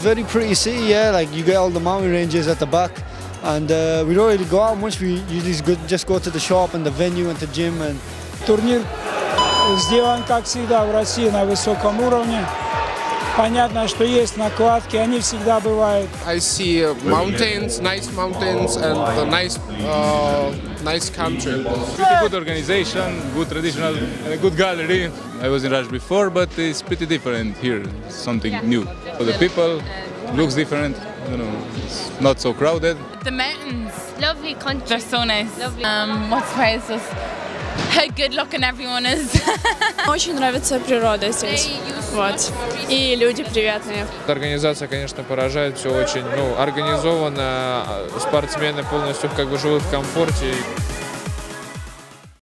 very pretty city, yeah. Like you get all the mountain ranges at the back, and uh, we don't really go out much. We usually go, just go to the shop and the venue and the gym and Турнир сделан, как всегда, в России на высоком уровне. Понятно, что есть накладки, они всегда бывают. I see uh, mountains, nice mountains, and a nice, uh, nice country. Pretty good organization, good traditional, and a good gallery. I was in Raj before, but it's pretty different here. Something new. For the people, looks different. You know, it's not so crowded. The mountains, Lovely country. they're so nice. Lovely. Um, what's prices? Good looking everyone is. Очень нравится природа здесь. Вот. И люди приятные. Организация, конечно, поражает, все очень ну, организовано, спортсмены полностью как бы живут в комфорте.